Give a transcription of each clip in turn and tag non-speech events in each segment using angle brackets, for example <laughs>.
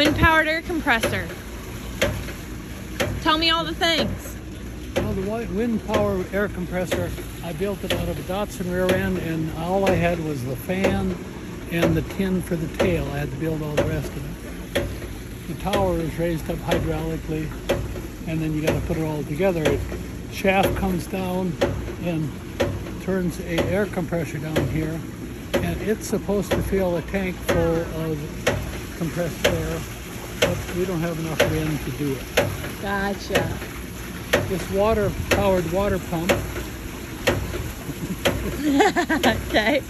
Wind powered air compressor. Tell me all the things. Well, the wi- wind power air compressor, I built it out of a Datsun rear end, and all I had was the fan and the tin for the tail. I had to build all the rest of it. The tower is raised up hydraulically, and then you got to put it all together. It shaft comes down and turns a air compressor down here, and it's supposed to fill a tank full of compressed air, but we don't have enough wind to do it Gotcha. this water powered water pump <laughs> Okay.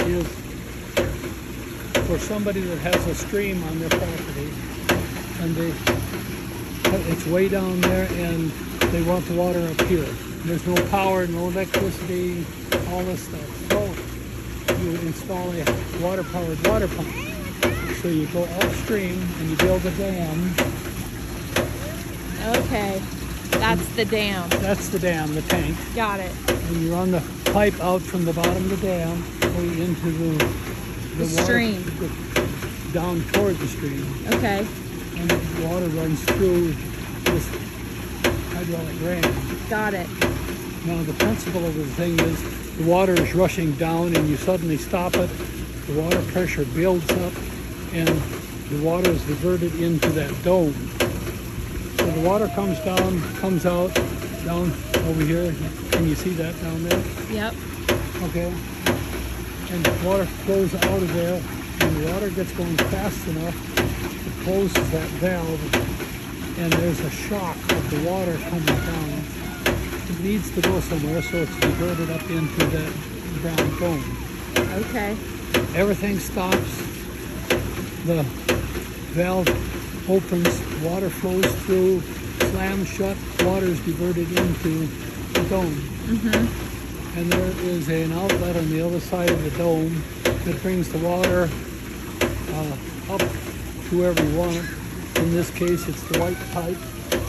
is for somebody that has a stream on their property and they it's way down there and they want the water up here there's no power no electricity all this stuff so you install a water powered water pump so you go upstream and you build a dam Okay. That's the dam. that's the dam the tank Got it. and you run the pipe out from the bottom of the dam into the, The water- stream. the- down toward the stream, Okay. and the water runs through this hydraulic ram. Got it. Now the principle of the thing is the water is rushing down, and you suddenly stop it. The water pressure builds up, and the water is diverted into that dome. So the water comes down, comes out, down over here. Can you see that down there? Yep. Okay. And the water flows out of there, and the water gets going fast enough, it closes that valve, and there's a shock of the water coming down. It needs to go somewhere, so it's diverted up into that brown dome. Okay. Everything stops, the valve opens, water flows through, slams shut, water is diverted into the dome. And there is an outlet on the other side of the dome that brings the water uh, up to wherever you want it. In this case, it's the white pipe,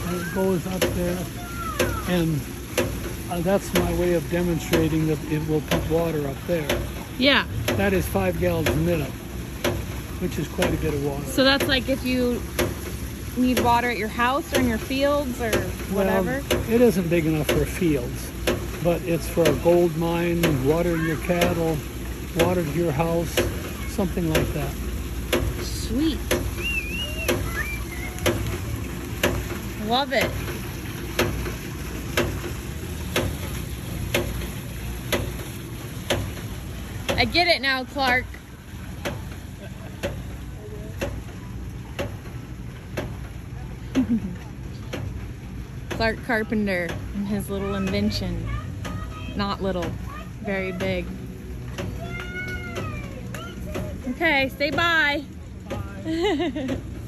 and it goes up there. And uh, that's my way of demonstrating that it will pump water up there. Yeah. That is five gallons a minute, which is quite a bit of water. So that's like if you need water at your house or in your fields or whatever. Well, it isn't big enough for fields, but it's for a gold mine, watering your cattle, water to your house, something like that. Sweet. Love it. I get it now, Clark. <laughs> Clark Carpenter and his little invention. Not little, very big. Okay, say bye. <laughs>